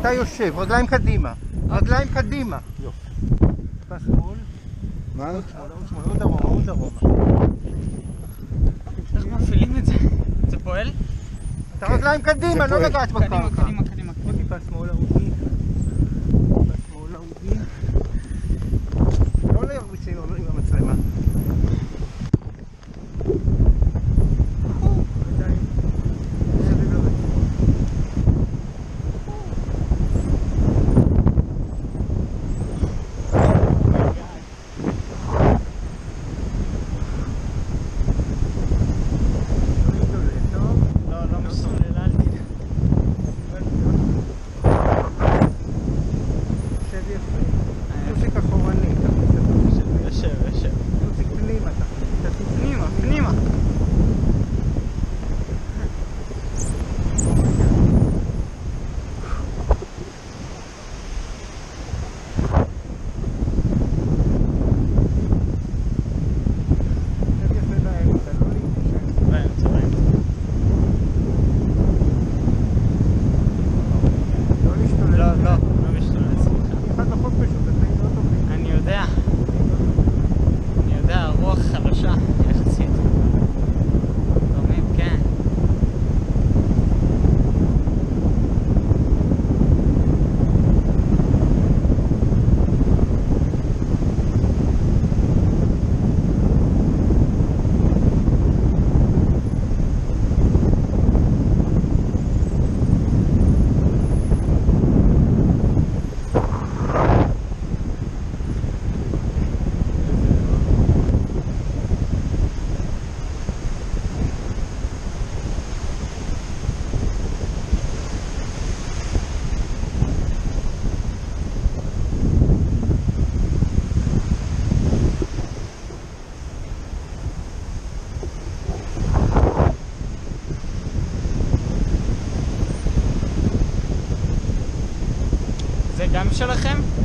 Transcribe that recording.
אתה יושב, רגליים קדימה, רגליים קדימה. יופי. טיפה שמאל. מה? עוד שמאלה, עוד שמאלה, עוד איך מפעילים את זה? זה פועל? אתה רגליים קדימה, לא לגעת בקרקע. שלכם?